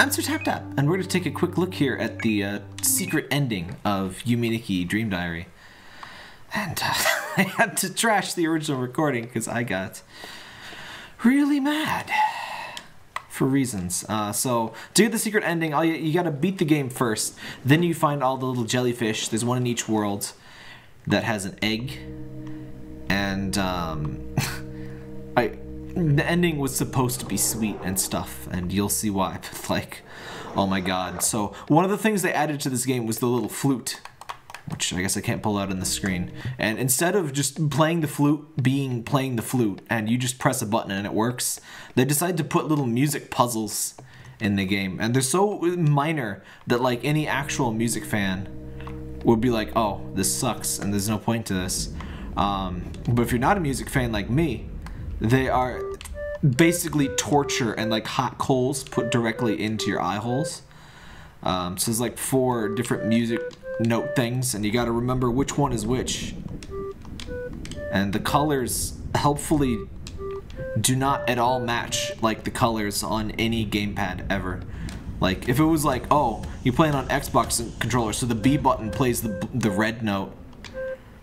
I'm Sir Tap Tap, and we're going to take a quick look here at the uh, secret ending of Yume Nikki Dream Diary. And uh, I had to trash the original recording because I got really mad for reasons. Uh, so to get the secret ending, all you, you got to beat the game first. Then you find all the little jellyfish. There's one in each world that has an egg, and um, I the ending was supposed to be sweet and stuff, and you'll see why. But like, oh my god. So one of the things they added to this game was the little flute, which I guess I can't pull out on the screen. And instead of just playing the flute being playing the flute, and you just press a button and it works, they decided to put little music puzzles in the game. And they're so minor that like any actual music fan would be like, oh, this sucks, and there's no point to this. Um, but if you're not a music fan like me, they are basically torture and like hot coals put directly into your eye holes. Um, so there's like four different music note things, and you got to remember which one is which. And the colors helpfully do not at all match like the colors on any gamepad ever. Like if it was like, oh, you play it on Xbox controller, so the B button plays the the red note,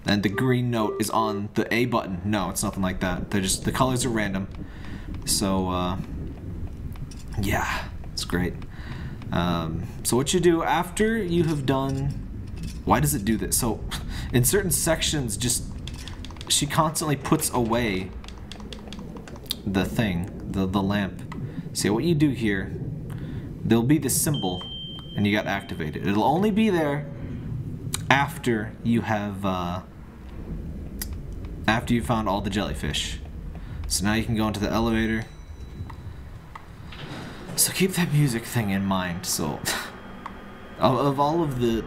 and the green note is on the A button. No, it's nothing like that. They're just the colors are random. So uh, yeah, it's great. Um, so what you do after you have done why does it do this? So in certain sections just she constantly puts away the thing, the, the lamp. See what you do here, there'll be this symbol and you got activated. It'll only be there after you have uh, after you found all the jellyfish. So now you can go into the elevator. So keep that music thing in mind. So of all of the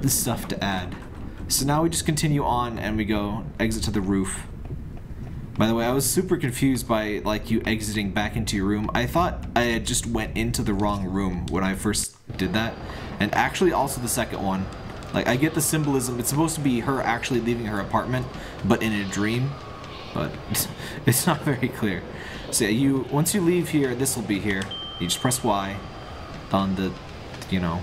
the stuff to add. So now we just continue on and we go exit to the roof. By the way, I was super confused by like you exiting back into your room. I thought I had just went into the wrong room when I first did that. And actually also the second one. Like I get the symbolism. It's supposed to be her actually leaving her apartment, but in a dream. But it's not very clear. So yeah, you once you leave here, this will be here. You just press Y on the, you know,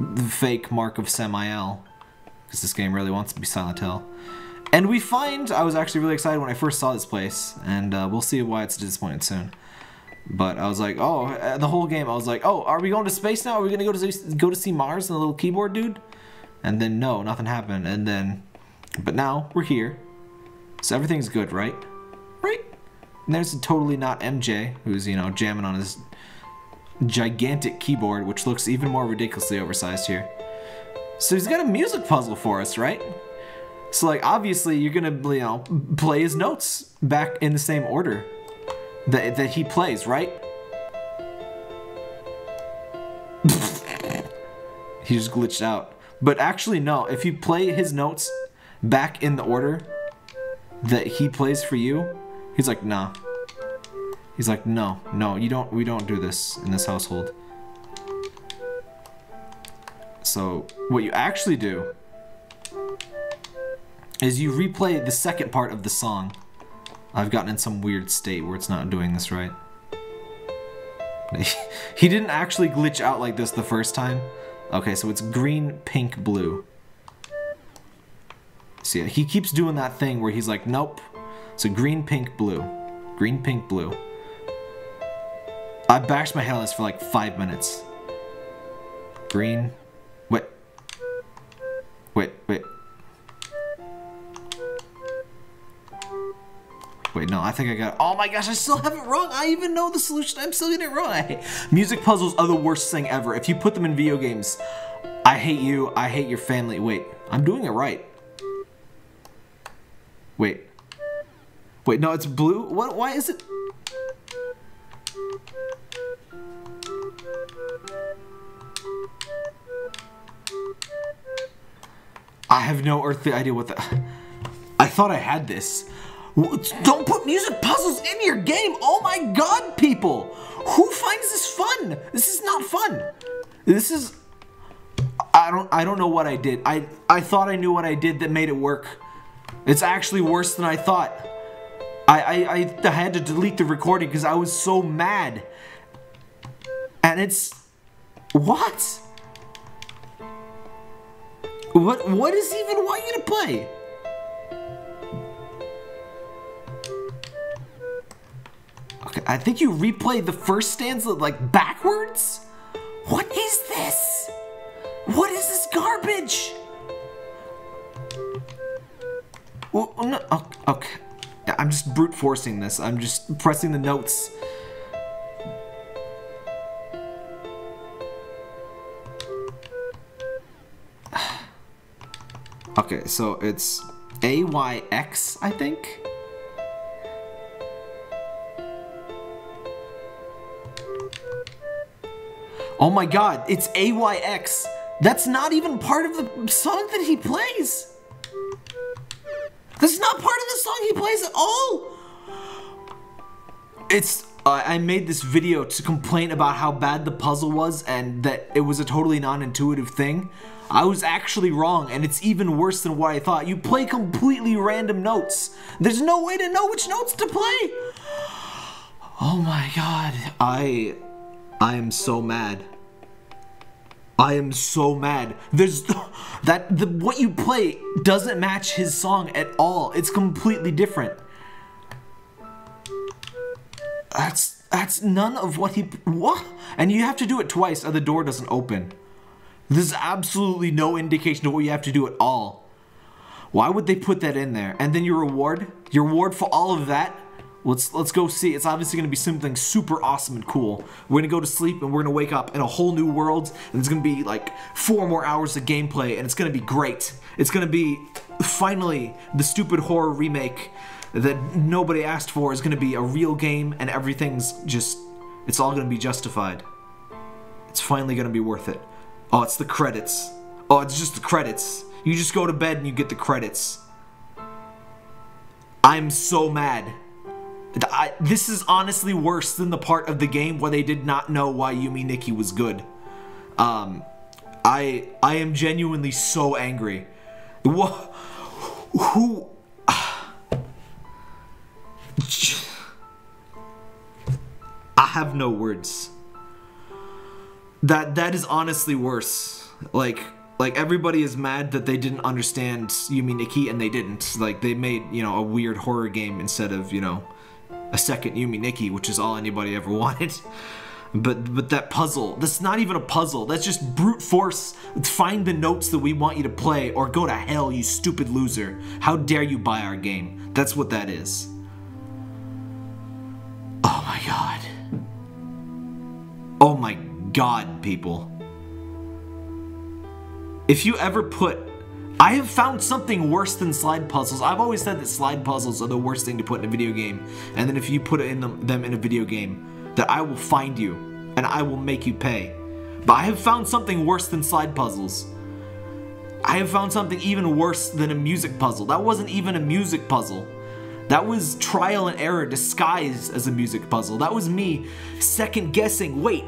the fake mark of Samael. Because this game really wants to be Silent Hill. And we find, I was actually really excited when I first saw this place, and uh, we'll see why it's disappointed soon. But I was like, oh, uh, the whole game, I was like, oh, are we going to space now? Are we gonna go to go to see Mars and the little keyboard dude? And then no, nothing happened. And then, but now we're here, so everything's good, right? Right? And there's totally not MJ, who's you know jamming on his gigantic keyboard, which looks even more ridiculously oversized here. So he's got a music puzzle for us, right? So like obviously you're gonna you know play his notes back in the same order that that he plays, right? he just glitched out. But actually no, if you play his notes back in the order that he plays for you, he's like, nah. He's like, no, no, you don't, we don't do this in this household. So what you actually do is you replay the second part of the song. I've gotten in some weird state where it's not doing this right. he didn't actually glitch out like this the first time. Okay, so it's green, pink, blue. See, he keeps doing that thing where he's like, nope. So green, pink, blue. Green, pink, blue. I bashed my head on this for like five minutes. Green. Wait, no, I think I got Oh my gosh, I still have it wrong. I even know the solution. I'm still getting it wrong. I music puzzles are the worst thing ever. If you put them in video games, I hate you. I hate your family. Wait, I'm doing it right. Wait. Wait, no, it's blue. What why is it I have no earthly idea what the... I thought I had this. Don't put music puzzles in your game! Oh my god, people! Who finds this fun? This is not fun. This is... I don't I don't know what I did. I, I thought I knew what I did that made it work. It's actually worse than I thought. I, I, I had to delete the recording because I was so mad. And it's what? What what he even want you to play? Okay, I think you replayed the first stanza like backwards? What is this? What is this garbage? Well, oh, no, oh, okay. I'm just brute forcing this. I'm just pressing the notes. okay, so it's AYX, I think? Oh my god, it's AYX. That's not even part of the song that he plays. That's not part of the song he plays at all. It's uh, I made this video to complain about how bad the puzzle was and that it was a totally non-intuitive thing. I was actually wrong, and it's even worse than what I thought. You play completely random notes. There's no way to know which notes to play. Oh my god. I I am so mad. I am so mad. There's that the what you play doesn't match his song at all. It's completely different. That's that's none of what he what? And you have to do it twice or the door doesn't open. There's absolutely no indication of what you have to do at all. Why would they put that in there? And then your reward? Your reward for all of that Let's let's go see. It's obviously going to be something super awesome and cool. We're going to go to sleep and we're going to wake up in a whole new world and it's going to be like four more hours of gameplay and it's going to be great. It's going to be finally the stupid horror remake that nobody asked for is going to be a real game and everything's just it's all going to be justified. It's finally going to be worth it. Oh, it's the credits. Oh, it's just the credits. You just go to bed and you get the credits. I'm so mad. I, this is honestly worse than the part of the game where they did not know why Yume Nikki was good. Um, I I am genuinely so angry. Who? I have no words. That that is honestly worse. Like like everybody is mad that they didn't understand Yume Nikki and they didn't. Like they made, you know, a weird horror game instead of, you know, a second Yume Nikki, which is all anybody ever wanted. But but that puzzle, that's not even a puzzle. That's just brute force. Find the notes that we want you to play or go to hell, you stupid loser. How dare you buy our game? That's what that is. Oh my god. Oh my god, people. If you ever put I have found something worse than slide puzzles. I've always said that slide puzzles are the worst thing to put in a video game. And then if you put in them, them in a video game, that I will find you and I will make you pay. But I have found something worse than slide puzzles. I have found something even worse than a music puzzle. That wasn't even a music puzzle. That was trial and error disguised as a music puzzle. That was me second guessing. Wait,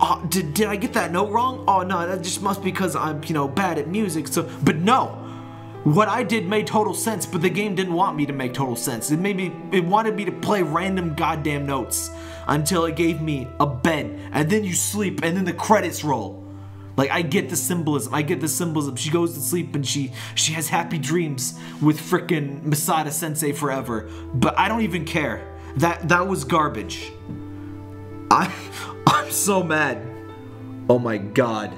oh, did, did I get that note wrong? Oh no, that just must be because I'm, you know, bad at music. So, but no, what I did made total sense, but the game didn't want me to make total sense. It made me, it wanted me to play random goddamn notes until it gave me a bed, and then you sleep, and then the credits roll. Like I get the symbolism. I get the symbolism. She goes to sleep and she she has happy dreams with frickin' Masada Sensei forever. But I don't even care. That that was garbage. I I'm so mad. Oh my god.